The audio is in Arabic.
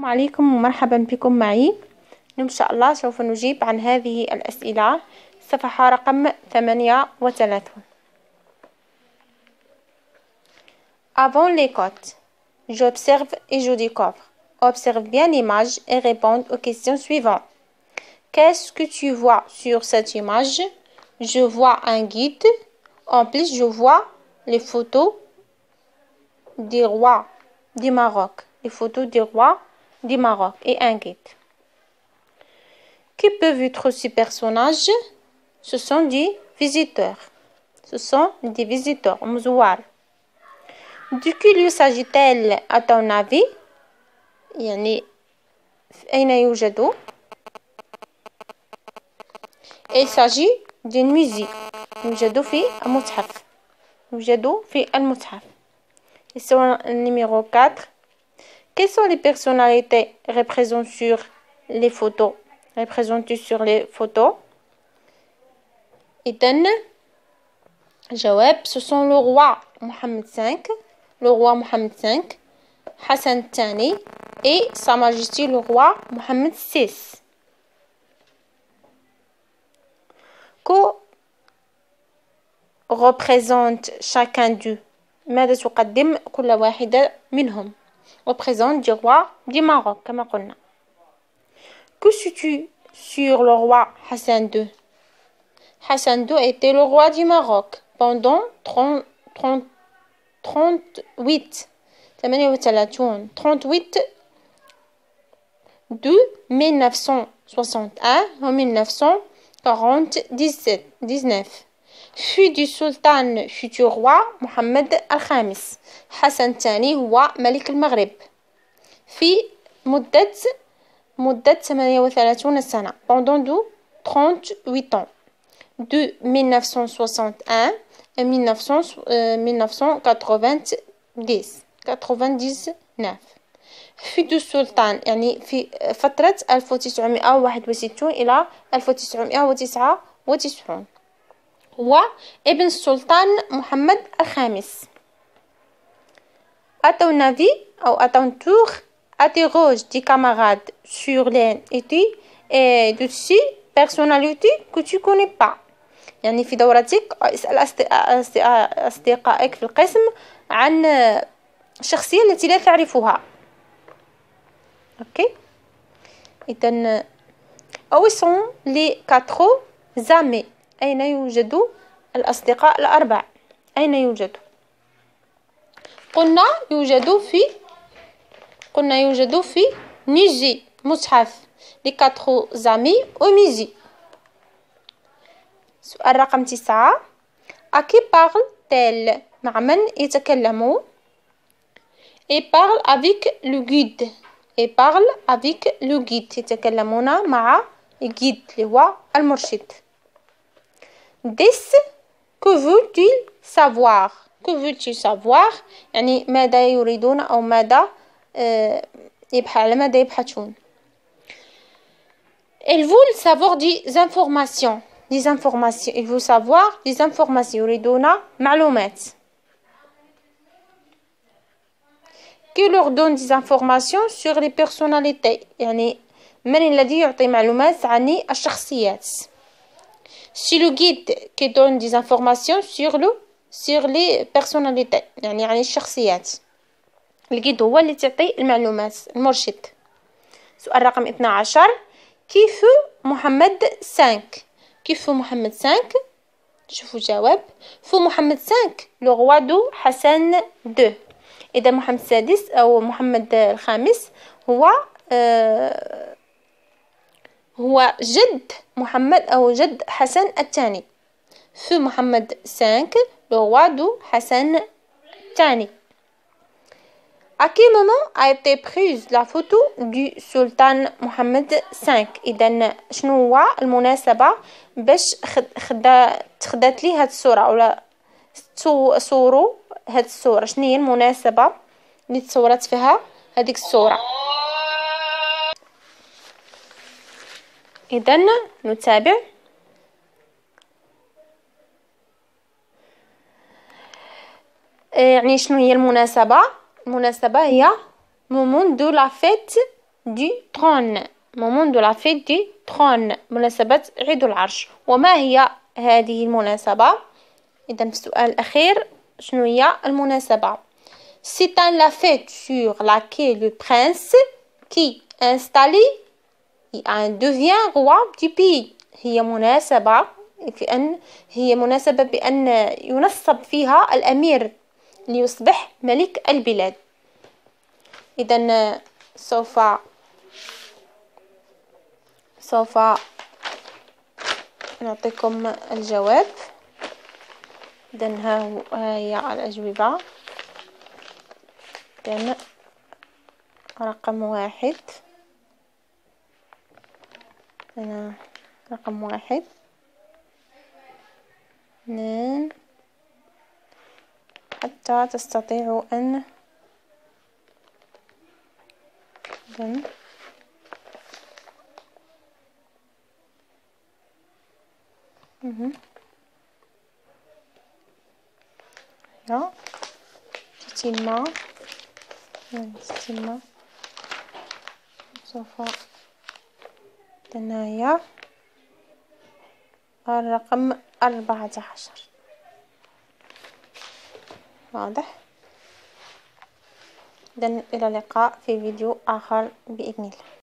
السلام عليكم ومرحبا بكم معي إن شاء الله سوف نجيب عن هذه الأسئلة صفحة رقم ثمانية وثلاثون Avant les cotes, j'observe et je découvre. Observe bien l'image et réponds aux questions suivantes. Qu'est-ce que tu vois sur cette image Je vois un guide. En plus, je vois les photos des rois du Maroc. Les photos des rois du Maroc et un guide. Qui peuvent être ces personnages Ce sont des visiteurs. Ce sont des visiteurs, مزوار. De qui lui s'agit-elle à ton avis يعني أين يوجد Il s'agit d'une musique يوجد في المتحف يوجد في المتحف Question numéro 4 Quelles sont les personnalités représentées sur les photos représentées sur les photos إذن جواب ce sont le roi Mohamed V le roi Mohamed V Hassan الثاني et sa majesté le roi Mohamed VI que représente chacun d'eux ماذا تقدم كل واحدة منهم en présence du roi du Maroc, Que sais-tu sur le roi Hassan II Hassan II était le roi du Maroc pendant 38, 38 de 1961 à 1947. 19 fut du sultan futur roi محمد الخامس حسن الثاني هو ملك المغرب في مدة مدة 38 سنة pendant de 38 ans. De 1961 à 1990 99 في السلطان يعني في فترة 1961 إلى 1999 هو ابن السلطان محمد الخامس. اتو نافي أو à ton tour interroge des camarades sur l'identité de ces personnalités que tu connais pas يعني في دورتك أسأل أصدقائك في القسم عن الشخصيه التي لا تعرفها. okay؟ اذا où sont les quatre amis أين يوجد الأصدقاء الأربع؟ أين يوجد؟ قلنا يوجد في قلنا يوجد في musée متحف les quatre amis au musée سؤال رقم تسعة. أكي بارل تيل مع من يتكلم. Et parle avec le guide. Et parle avec le guide. يتكلمون مع الجيد اللي هو المرشد. ديس que veut-il savoir que veut-il savoir يعني ماذا يريدون أو ماذا يبحث على ماذا يبحثون ils veulent savoir des informations des informations ils veulent savoir des informations يريدون معلومات qui leur donne des informations sur les personnalités يعني من الذي يعطي معلومات عن الشخصيات C'est le guide qui donne des informations sur le sur les personnalités يعني يعني الشخصيات الجيد هو اللي تعطي المعلومات المرشد سؤال رقم 12 كيف محمد 5 كيف محمد 5 شوفوا جواب فو محمد 5 لو روا دو حسن 2 إذا محمد السادس أو محمد الخامس هو آه هو جد محمد أو جد حسن الثاني في محمد 5 le roi du Hassan الثاني À quel moment a été prise la photo du sultan محمد 5 إذا شنو هو المناسبة باش خدا تخدات لي هاد الصورة ولا صوروا هاد الصورة؟ شنو هي المناسبة اللي تصورت فيها هذيك الصورة؟ إذا نتابع. يعني شنو هي المناسبة؟ المناسبة هي moment de la fête du trône moment de la fête du trône مناسبة عيد العرش. وما هي هذه المناسبة؟ إذا في السؤال الأخير شنو هي المناسبة؟ C'est un la fête laquelle le prince qui installé devient roi du pays هي مناسبة في أن هي مناسبة بأن ينصب فيها الأمير ليصبح ملك البلاد. إذا سوف سوف نعطيكم الجواب. إذا ها هي الأجوبة. إذا رقم واحد. هنا رقم واحد. اثنين. حتى تستطيعوا أن إذن. Ja, تتمة تتمة سوف هنايا الرقم أربعة عشر. واضح؟ إذن إلى اللقاء في فيديو آخر بإذن الله.